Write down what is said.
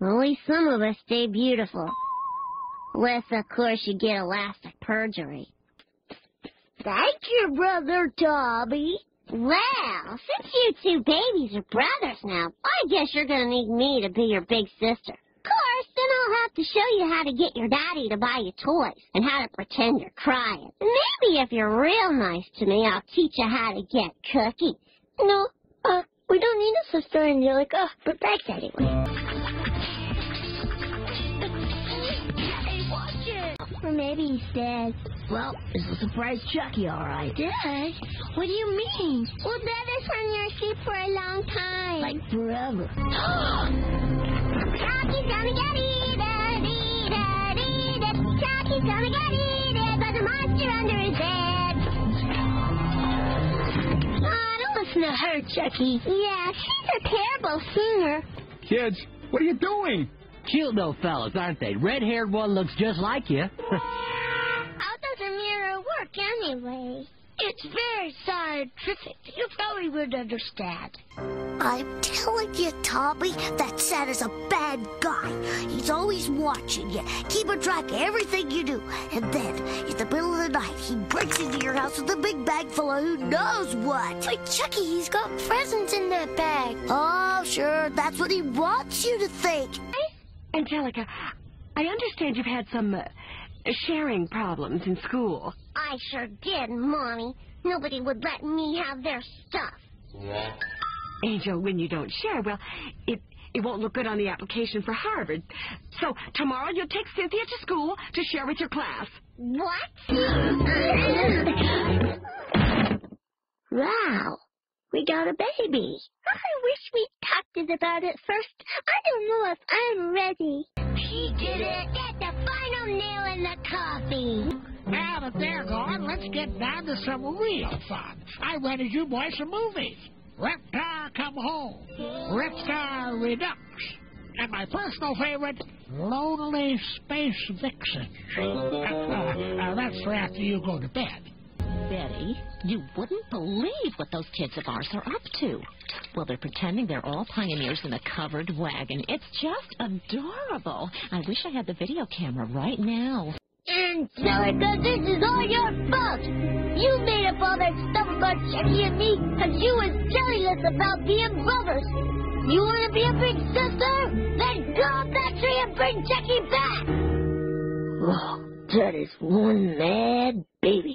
Only some of us stay beautiful. Unless, of course, you get elastic perjury. Thank you, Brother Toby. Well, since you two babies are brothers now, I guess you're gonna need me to be your big sister. Of course, then I'll have to show you how to get your daddy to buy you toys and how to pretend you're crying. Maybe if you're real nice to me, I'll teach you how to get cookies. No, uh, we don't need a sister, Angelica. But thanks anyway. Maybe he's dead. Well, this will surprise Chuckie, all right. Dead? What do you mean? Well, that is when you're asleep for a long time. Like forever. Chuckie's gonna get eaten, eaten, eaten. Chuckie's gonna get eaten by the monster under his bed. Oh, don't listen to her, Chuckie. Yeah, she's a terrible singer. Kids, what are you doing? Cute little fellas, aren't they? Red-haired one looks just like you. How does a mirror work anyway? It's very scientific. You probably would understand. I'm telling you, Tommy, that Santa's a bad guy. He's always watching you, keeping track of everything you do. And then, in the middle of the night, he breaks into your house with a big bag full of who knows what. But Chuckie, he's got presents in that bag. Oh, sure, that's what he wants you to think. Angelica, I understand you've had some uh, sharing problems in school. I sure did, Mommy. Nobody would let me have their stuff. Angel, when you don't share, well, it it won't look good on the application for Harvard. So tomorrow you'll take Cynthia to school to share with your class. What? Wow, we got a baby. I wish we talked about it first. I don't know if I'm ready. She did it. Get the final nail in the coffee. Now that they're gone, let's get down to some real fun. I rented you boys some movies. Reptar Come Home, Reptar Redux, and my personal favorite, Lonely Space Vixen. Uh, uh, that's for after you go to bed. Betty, you wouldn't believe what those kids of ours are up to. Well, they're pretending they're all pioneers in a covered wagon. It's just adorable. I wish I had the video camera right now. And Angelica, this is all your fault. You made up all that stuff about Chuckie and me because you was telling us about being brothers. You want to be a big sister? Then go up that tree and bring Chuckie back. Oh, that is one mad baby.